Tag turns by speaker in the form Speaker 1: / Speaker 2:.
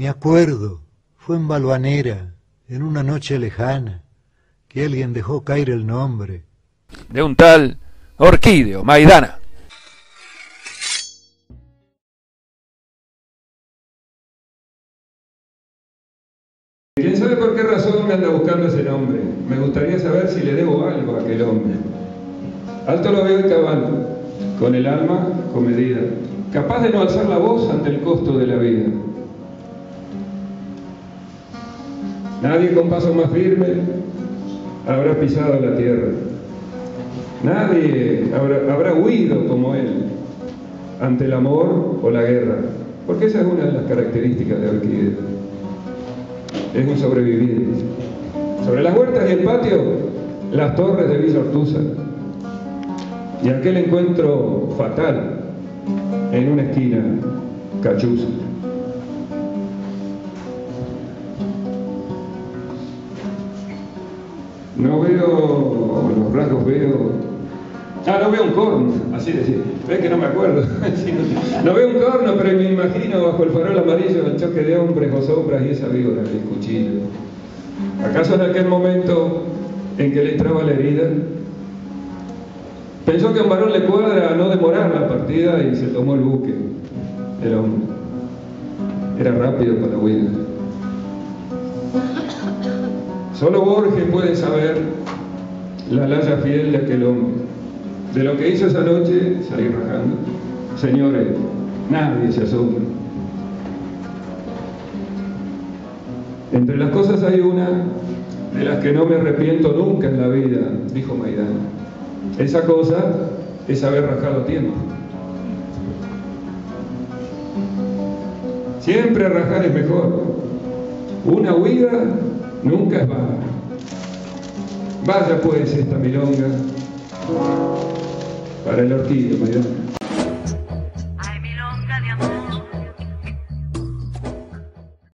Speaker 1: Me acuerdo, fue en Balvanera, en una noche lejana, que alguien dejó caer el nombre.
Speaker 2: De un tal Orquídeo Maidana.
Speaker 3: ¿Quién sabe por qué razón me anda buscando ese nombre? Me gustaría saber si le debo algo a aquel hombre. Alto lo veo y caballo, con el alma comedida, capaz de no alzar la voz ante el costo de la vida. Nadie con paso más firme habrá pisado la tierra. Nadie habrá, huido como él ante el amor o la guerra, porque esa es una de las características de Orquídea es un sobreviviente. Sobre las huertas y el patio, las torres de Villa Ortuza. Y aquel encuentro fatal en una esquina cachuza. No veo los rasgos, veo Ah, no veo un corno, así decir. Ves que no me acuerdo. no veo un corno, pero me imagino bajo el farol amarillo el choque de hombres o sombras y esa víbora, el cuchillo. ¿Acaso en aquel momento en que le entraba la herida? Pensó que a un varón le cuadra no demorar la partida y se tomó el buque. Era. Era rápido con la huida. Solo Borges puede saber la laya fiel de aquel hombre. De lo que hizo esa noche, salir rajando. Señores, nadie se asombra. Entre las cosas hay una de las que no me arrepiento nunca en la vida, dijo Maidana. Esa cosa es haber rajado tiempo. Siempre rajar es mejor. Una huida nunca es vana. Vaya pues esta milonga para el orquídeo, Maidana.